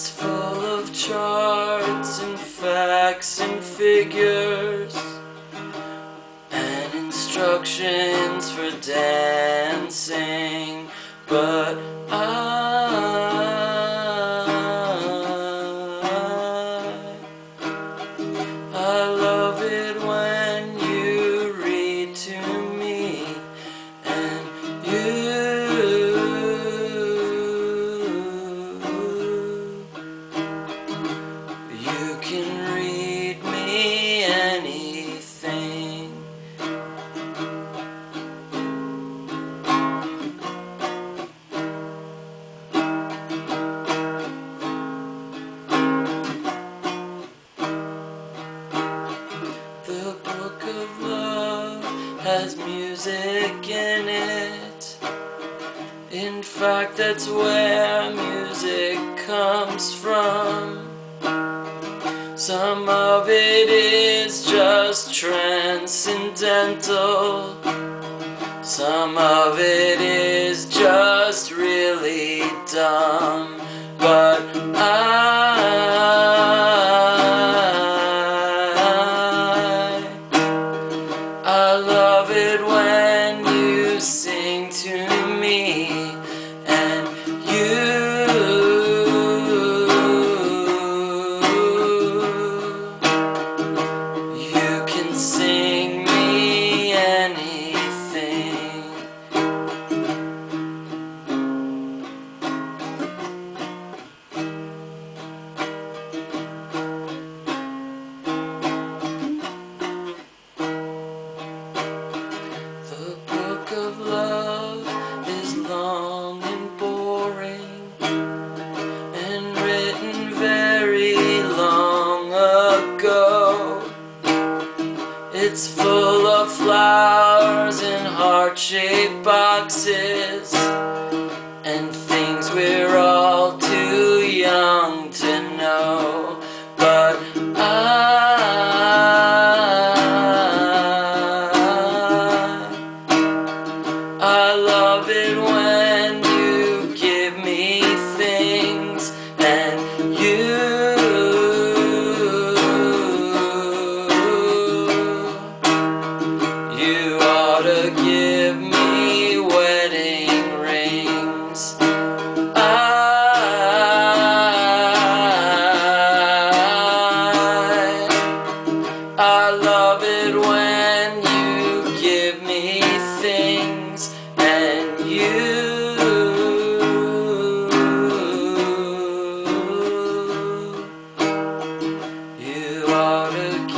It's full of charts and facts and figures And instructions for dancing But has music in it. In fact, that's where music comes from. Some of it is just transcendental. Some of it is just really dumb. But I, I love it when you sing to me It's full of flowers and heart shaped boxes and I love it when you give me things and you You ought to